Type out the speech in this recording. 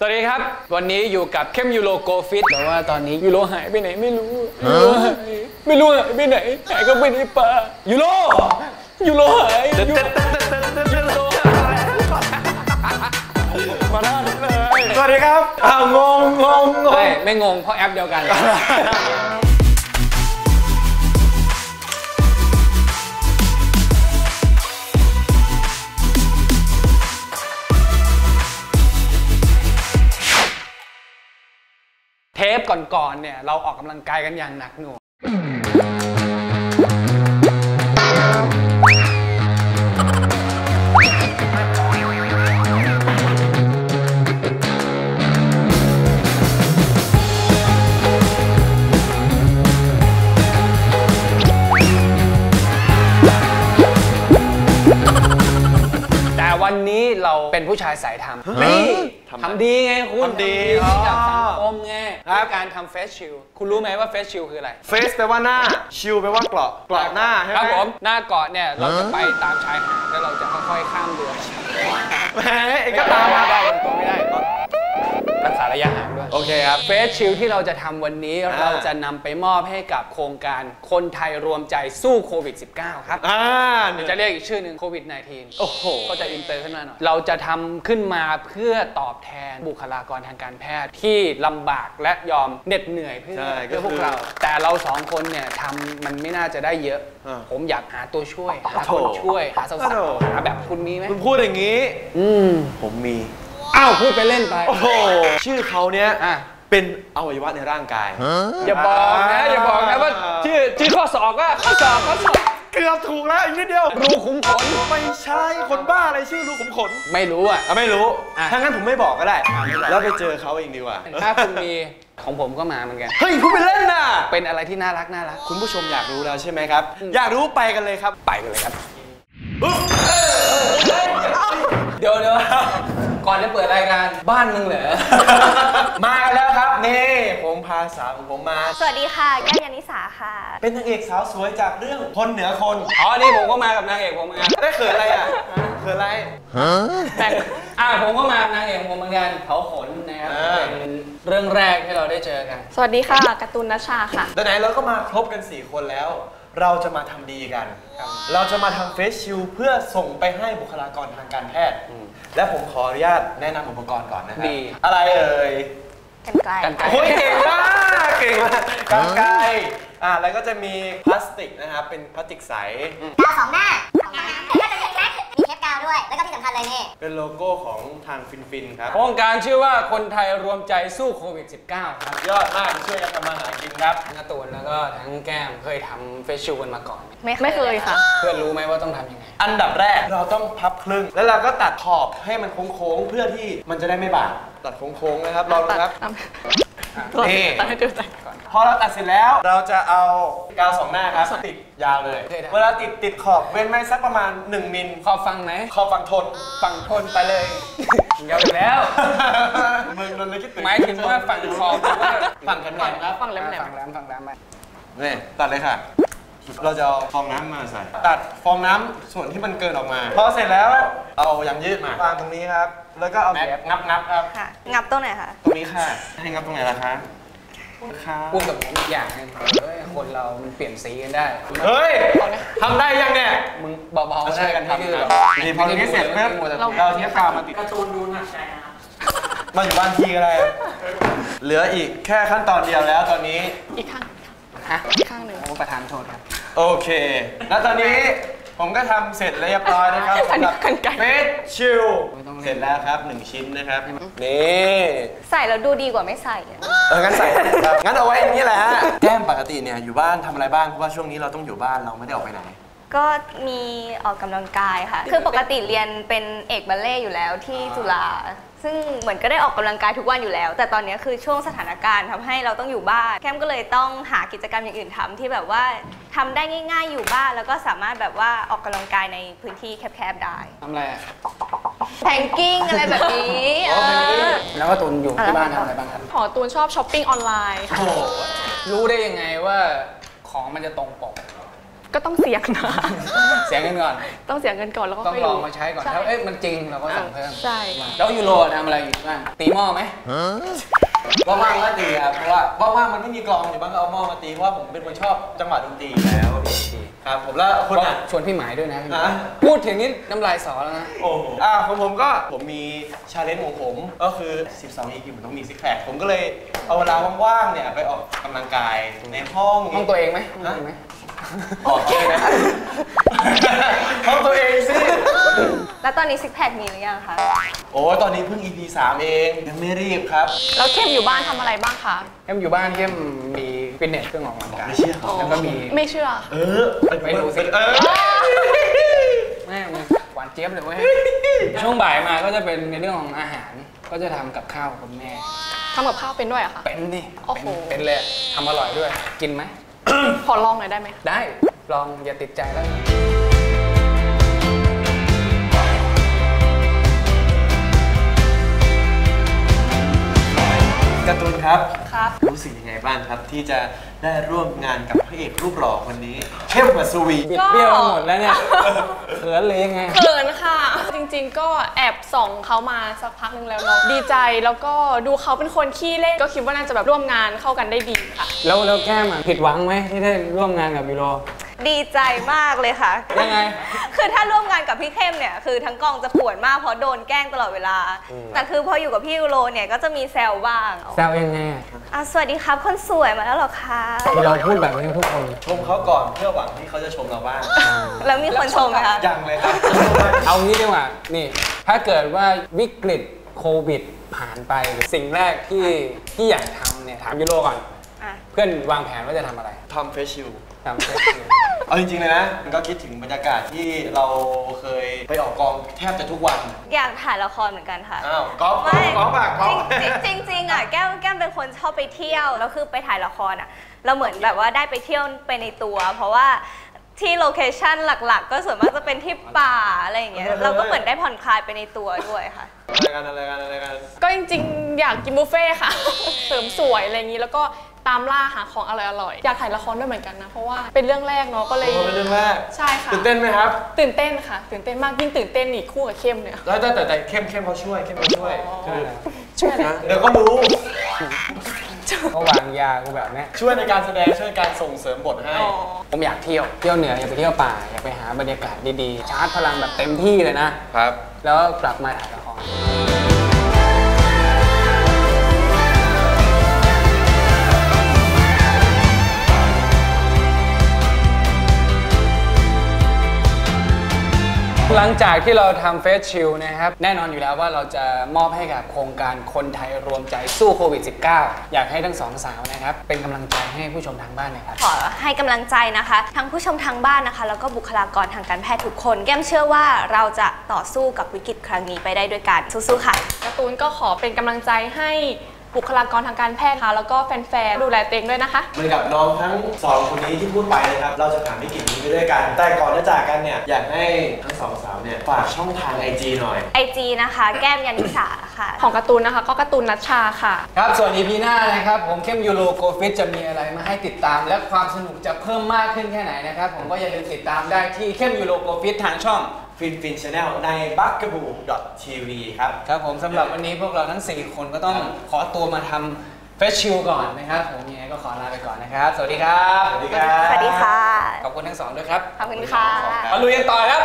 สวัสดีครับ วันนี้อยู่กับเข้มยูโรโกฟิตแต่ว่าตอนนี้ยูโรหายไปไหนไม่รู้ยูโรหายไม่รู้หายไปไหนหายก็ไปในป่ายูโรยูโรหายยูโรมาท่านเลยสวัสดีครับอ้าวงงงงงไม่งไม่งงเพราะแอปเดียวกัน เทปก่อนๆเนี่ยเราออกกำลังกายกันอย่างหนักหน่วง วันนี้เราเป็นผู้ชายสายธรรมนี่ทำดีไงคุณทำดีทำให้กับอ๋อสังคมไงครับด้วยการทำเฟสชิลคุณรู้ไหมว่าเฟสชิลคืออะไรเฟสแปลว่าหน้าชิลแปลว่าเกราะเกราะหน้าใช่ไหมครับผมหน้าเกาะเนี่ยเราจะไปตามชายหาดแล้วเราจะค่อยๆข้ามเรือแหมเองก็ตามมาได้ตัวไม่ได้รัก ษาระยะห่างด้วย โอเคครับเฟสชิลที่เราจะทำวันนี้อ่าเราจะนำไปมอบให้กับโครงการคนไทยรวมใจสู้โควิด -19 ครับอ่าเดี๋ยวจะเรียกอีกชื่อหนึ่งโควิด -19 โอ้โหก็จะอินเตอร์ขึ้นมาหน่อย เราจะทำขึ้นมาเพื่อตอบแทนบุคลากรทางการแพทย์ที่ลำบากและยอมเหน็ดเหนื่อยเพื่อใช่เพื่อก็คือพวกเรา แต่เราสองคนเนี่ยทำมันไม่น่าจะได้เยอะอ่าผมอยากหาตัวช่วยหาโถ่คนช่วยหาสาวโถ่ๆหาแบบคุณมีไหมคุณพูดอย่างนี้ อืมผมมี อ้าวพูดไปเล่นไป โอ้โหชื่อเขาเนี้ยอะ เป็นอวัยวะในร่างกาย อย่าบอกนะ อย่าบอกนะว่าชื่อชื่อข้อสอบก็ข้อสอบข้อสอบเกือบถูกแล้วอีกนิดเดียวรูขุมขนไม่ใช่คนบ้าอะไรชื่อลูกขุมขนไม่รู้อะอะไม่รู้อะ ถ้างั้นผมไม่บอกก็ได้ แล้วไปเจอเขาเองดีกว่า ถ้าคุณมีของผมก็มาเหมือนกัน เฮ้ยพูดเป็นเล่นน่ะ เป็นอะไรที่น่ารักน่ารัก คุณผู้ชมอยากรู้แล้วใช่ไหมครับ อยากรู้ไปกันเลยครับ ไปกันเลยครับ เดี๋ยวเดี๋ยว ก่อนจะเปิดรายการบ้านมึงเหรอ มากันแล้วครับนี่ผมพาสาวของผมมา สวัสดีค่ะแก้มยานิสาค่ะ เป็นนางเอกสาวสวยจากเรื่องคนเหนือคนอ๋อนี่ผมก็มากับนางเอกผมเหมือนกันได้เขินอะไรอะเขินอะไร แต่อ่าผมก็มากับนางเอกผมเหมือนกันเขาขนนะครับอ่า เป็นเรื่องแรกที่เราได้เจอกัน สวัสดีค่ะการ์ตูนนชชาค่ะไหนๆเราก็มาครบกัน 4 คนแล้ว เราจะมาทำดีกัน เราจะมาทำเฟสชิลเพื่อส่งไปให้บุคลากรทางการแพทย์ และผมขออนุญาตแนะนำอุปกรณ์ก่อนนะครับมีอะไรเอ่ยกรรไกรกรรไกรโอ้ยเก่งมากเก่งมากกรรไกรอ่าแล้วก็จะมีพลาสติกนะครับ เป็นพลาสติกใสกาวสองหน้าสองหน้าแล้วก็จะมี tag มีเทปกาวด้วย แล้วก็ที่สำคัญเลยนี่ เป็นโลโก้ของทางฟินฟินครับ โครงการชื่อว่าคนไทยรวมใจสู้โควิด -19 ครับ ยอดมากช่วยกันทำมาหากินครับทั้งการ์ตูนแล้วก็ทั้งแก้มเคยทำ face shield กันมาก่อน ไม่ไม่เคยค่ะ เพื่อนรู้ไหมว่าต้องทำยังไง อันดับแรกเราต้องพับครึ่ง แล้วเราก็ตัดขอบให้มันโค้งๆเพื่อที่มันจะได้ไม่บาดตัดโค้งๆนะครับลองดูครับ นี่ ตัดให้ดูใจ พอเราตัดเสร็จแล้วเราจะเอากาวสองหน้าครับติดยาวเลยโอเคได้เวลาติดติดขอบเว้นไว้สักประมาณ 1 มิลขอฟังไหนขอบฝั่งทนฝั่งทนไปเลยยาวอีกแล้วมึงโดนเลยคิดถึงหมายถึงว่าฝั่งขอบหรือว่าฝั่งกันแหนครับฝั่งแหลมฝั่งแหลมฝั่งแหลมไปนี่ตัดเลยค่ะเราจะเอาฟองน้ำมาใส่ ตัดฟองน้ำส่วนที่มันเกินออกมาพอเสร็จแล้วเอายางยืดมาวางตรงนี้ครับ แล้วก็เอาแบบงับงับๆครับๆค่ะงับตรงไหนคะตรงนี้ค่ะให้งับตรงไหนล่ะคะ ค่ะพูดกับผมอีกอย่างหนึงเฮ้ยคนเรา มันเปลี่ยนสีกันได้ เฮ้ยทำได้ยังเนี่ย มึงเบาๆมาช่วยกันทำไม่คดื้อรับหรอกนี่พอตรงนี้เสร็จปุ๊บไม่มัวแต่เราเอาเทปกาวมาติดการ์ตูนดูหนักใจนะมาอยู่บ้านทีก็ได้เหลืออีกแค่ขั้นตอนเดียวแล้วตอนนี้ อีกข้างฮะอีกข้างหนึ่งโอ้ประธานโทษครับ โอเค แล้วตอนนี้ ผมก็ทำเสร็จเรียบร้อยนะครับอันนี้สำหรับกันไกลเฟสชิลไม่ต้องเล่นเสร็จแล้วครับหนึ่งชิ้นนะครับ นี่ใส่แล้วดูดีกว่าไม่ใส่อะเอองั้นใส่ครับงั้นเอาไว้อย่างนี้แหละฮะแก้มปกติเนี่ยอยู่บ้านทำอะไรบ้างเพราะว่าช่วงนี้เราต้องอยู่บ้านเราไม่ได้ออกไปไหนก็มีออกกำลังกายค่ะ คือปกติเรียนเป็นเอกบัลเล่ต์อยู่แล้วที่จุฬา ซึ่งเหมือนก็ได้ออกกำลังกายทุกวันอยู่แล้ว แต่ตอนนี้คือช่วงสถานการณ์ทำให้เราต้องอยู่บ้านแคมก็เลยต้องหากิจกรรมอย่างอื่นทำที่แบบว่าทำได้ง่าย ๆ อยู่บ้านแล้วก็สามารถแบบว่าออกกำลังกายในพื้นที่แคบๆได้ทำอะไรอะแพงกิ้งอะไรแบบนี้เออแล้วก็ตุนอยู่ที่บ้านทำอะไรบ้างครับหอตูนชอบช้อปปิ้งออนไลน์ค่ะรู้ได้ยังไงว่าของมันจะตรงปก ก็ต้องเสี่ยงนะ เสียเงินก่อน ต้องเสียเงินก่อนแล้วก็ต้องค่อยลองรู้มอ่าใช้ก่อนใช่ถ้าเอ๊ะมันจริงเราก็สั่งเพิ่มใช่ แล้วยูโรทำอะไรอยู่บ้างตีหม้อไหมว่างๆก็ตีครับเพราะว่อ่าว่างๆมันไม่มีกลองอยู่บ้างก็เอาหม้อมาตีเพราะว่าผมเป็นคนชอบจังหวะดนตรีอยู่แล้วครับ ผมแล้วคุณอะ ชวนพี่หมายด้วยนะพี่หมายอะ พูดถึงนี้น้ำลายสอแล้วนะ โอ้โหอ่าของผมก็ผมมี challenge ของผมก็คือ 12 EP ผมต้องมี six pack ผมก็เลยเอาเวลาว่างๆเนี่ยไปออกกำลังกายในห้องห้องตัวเองไหมห้องตัวเองไหม ออกเองนะห้องตัวเองสิ แล้วตอนนี้ซิกแพคมีหรือยังคะ โอ้ยตอนนี้เพิ่ง EP 3 เองยังไม่รีบครับ แล้วเข้มอยู่บ้านทำอะไรบ้างคะ เข้มอยู่บ้านเข้มมีฟิตเนสเครื่องออกกำลังกายไม่เชื่อแล้วก็มี ไม่เชื่อ เออไปดูสิเออแม่มึงหวานเจี๊ยบเลยเว้ย ช่วงบ่ายมาก็จะเป็นในเรื่องของอาหาร ก็จะทำกับข้าวกับแม่ทำกับข้าวเป็นด้วยเหรอะคะเป็นนี่ โอ้โหเป็นเป็นเลยทำอร่อยด้วย กินไหม ขอลองหน่อยได้ไหม ได้ ลองอย่าติดใจแล้ว ครับ ครับ รู้สึกยังไงบ้างครับที่จะได้ร่วมงานกับพระเอกรูปหล่อคนนี้ เข้มกว่าสวี บิดเบี้ยวไปหมดแล้วเนี่ยเขินเลยยังไง เขินค่ะ จริงๆ ก็แอบส่องเขามาสักพักหนึ่งแล้วเนาะดีใจแล้วก็ดูเขาเป็นคนขี้เล่น ก็คิดว่าน่าจะแบบร่วมงานเข้ากันได้ดีค่ะ แล้วแล้วแก้มอะผิดหวังไหมที่ได้ร่วมงานกับยูโร ดีใจมากเลยค่ะ ยังไง คือถ้าร่วมงานกับพี่เข้มเนี่ย คือทั้งกองจะปวดมากเพราะโดนแกล้งตลอดเวลาแต่คือพออยู่กับพี่ยูโรเนี่ยก็จะมีแซวบ้างแซวยังไงอะอะสวัสดีครับคนสวยมาแล้วเหรอคะเราพูดแบบนี้ทุกคน ชมเขาก่อนเพื่อหวังที่เขาจะชมเราบ้างแล้วมีคนชมไหมคะ ยังเลยครับ เอางี้ดีกว่า นี่ ถ้าเกิดว่าวิกฤตโควิดผ่านไป สิ่งแรกที่ที่อยากทำเนี่ย ถามยูโรก่อน อะ เพื่อนวางแผนว่าจะทำอะไรทำเฟซชิล ทำเฟซชิล เอาจริงๆเลยนะ มันก็คิดถึงบรรยากาศที่เราเคยไปออกกองแทบจะทุกวัน อยากถ่ายละครเหมือนกันค่ะ อ้าวก๊อฟก๊อไม่ฟก๊อฟอะก๊อฟจริงๆจริงๆอะแก้มแก้มเป็นคนชอบไปเที่ยวแล้วคือไปถ่ายละครอะ เราเหมือนแบบว่าได้ไปเที่ยวไปในตัว เพราะว่าที่โลเคชั่นหลักๆ ก็ส่วนมากจะเป็นที่ป่าอะไรอย่างเงี้ยเราก็เหมือนได้ผ่อนคลายไปในตัวด้วยค่ะ อะไรกันอะไรกันอะไรกัน ก็จริงๆ อยากกินบุฟเฟ่ต์ค่ะ เสริมสวยอะไรอย่างนี้แล้วก็ ตามล่าหาของอร่อยๆอยากถ่ายละครด้วยเหมือนกันนะ เพราะว่าเป็นเรื่องแรกเนาะก็เลยโอ้เป็นเรื่องแรกใช่ค่ะตื่นเต้นไหมครับตื่นเต้นค่ะ ตื่นเต้นมากยิ่งตื่นเต้นอีกคู่กับเข้มเนี่ยแล้วแต่แต่แต่เข้มเข้มเขาช่วยเข้มเขาช่วยอ๋อคือช่วยอะไรนะเดี๋ยวก็รู้ก็วางยากูแบบเนี้ยช่วยในการแสดงช่วยการส่งเสริมบทให้อ๋อผมอยากเที่ยวเที่ยวเหนืออยากไปเที่ยวป่าอยากไปหาบรรยากาศดีๆ ชาร์จพลังแบบเต็มที่เลยนะครับ แล้วกลับมาถ่ายละคร หลังจากที่เราทำเฟสชิลนะครับ แน่นอนอยู่แล้วว่าเราจะมอบให้กับโครงการคนไทยรวมใจสู้โควิด -19 อยากให้ทั้งสองสาวนะครับ เป็นกำลังใจให้ผู้ชมทางบ้านหนะครับ ขอให้กำลังใจนะคะ ทั้งผู้ชมทางบ้านนะคะ แล้วก็บุคลากรทางการแพทย์ทุกคน แก้มเชื่อว่าเราจะต่อสู้กับวิกฤตครั้งนี้ไปได้ด้วยกันสู้ๆค่ะการ์ตูนก็ขอเป็นกำลังใจให้ บุคลากรทางการแพทย์ค่ะ แล้วก็แฟนๆ ดูแลตัวเองด้วยนะคะ เหมือนกับน้องทั้งสองคนนี้ที่พูดไปนะครับ เราจะผ่านวิกฤตนี้ไปด้วยกัน แต่ก่อนจะจากกันเนี่ย อยากให้ทั้งสองสาวเนี่ยฝากช่องทาง IG หน่อย IG นะคะ แก้มยานิสาค่ะ ของการ์ตูนนะคะ ก็การ์ตูนนัชชาค่ะ ครับส่วน EP หน้านะครับ ผมเข้มยูโร GOAL FIT จะมีอะไรมาให้ติดตาม และความสนุกจะเพิ่มมากขึ้นแค่ไหนนะครับ ผมก็อย่าลืมติดตามได้ที่เข้มยูโร GOAL FIT ทางช่อง ฟินฟิน Channel ใน Bugaboo TV ครับ ครับผมสำหรับวันนี้พวกเราทั้ง 4 คนก็ต้องขอตัวมาทำ facial ก่อนนะครับ ผมยังไงก็ขอลาไปก่อนนะครับ สวัสดีครับ สวัสดีครับ สวัสดีค่ะ ขอบคุณทั้งสองด้วยครับ ขอบคุณค่ะมาลุยกันต่อครับ